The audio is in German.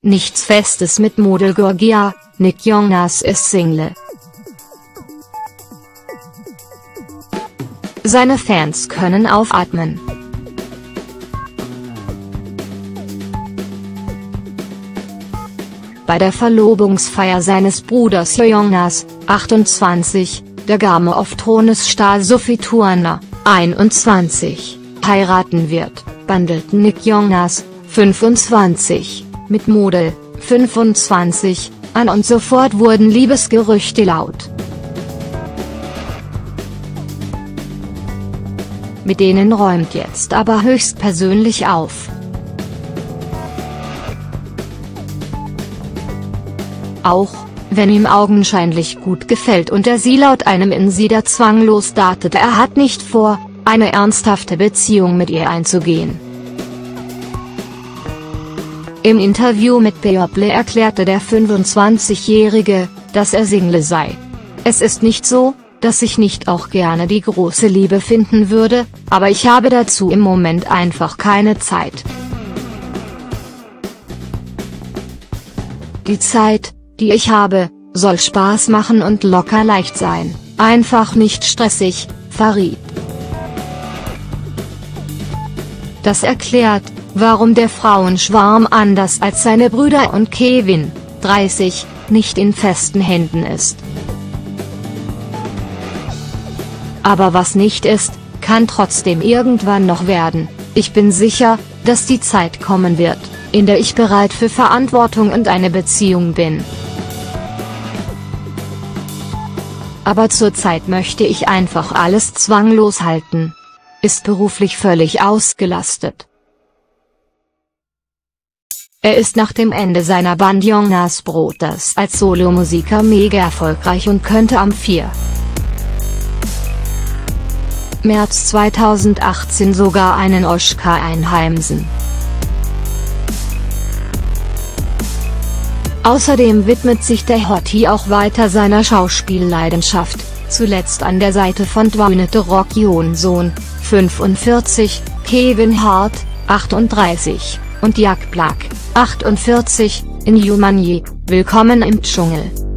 Nichts Festes mit Model Georgia, Nick Jonas ist Single. Seine Fans können aufatmen. Bei der Verlobungsfeier seines Bruders Jonas, 28, der Game of Thrones Star Sophie Turner, 21, heiraten wird, bandelten Nick Jonas, 25, mit Model, 25, an und sofort wurden Liebesgerüchte laut. Mit denen räumt jetzt aber höchstpersönlich auf. Auch, wenn ihm augenscheinlich gut gefällt und er sie laut einem Insider zwanglos datet er hat nicht vor, eine ernsthafte Beziehung mit ihr einzugehen. Im Interview mit People erklärte der 25-Jährige, dass er Single sei. Es ist nicht so, dass ich nicht auch gerne die große Liebe finden würde, aber ich habe dazu im Moment einfach keine Zeit. Die Zeit, die ich habe, soll Spaß machen und locker leicht sein, einfach nicht stressig, verriet. Das erklärt, warum der Frauenschwarm anders als seine Brüder und Kevin, 30, nicht in festen Händen ist. Aber was nicht ist, kann trotzdem irgendwann noch werden, ich bin sicher, dass die Zeit kommen wird, in der ich bereit für Verantwortung und eine Beziehung bin. Aber zurzeit möchte ich einfach alles zwanglos halten. Ist beruflich völlig ausgelastet. Er ist nach dem Ende seiner Band Jonas Brothers als Solomusiker mega erfolgreich und könnte am 4. März 2018 sogar einen Oscar einheimsen. Außerdem widmet sich der Hottie auch weiter seiner Schauspielleidenschaft, zuletzt an der Seite von Dwayne The Rock Johnson, 45, Kevin Hart, 38, und Jack Black, 48, in Jumanji, Willkommen im Dschungel.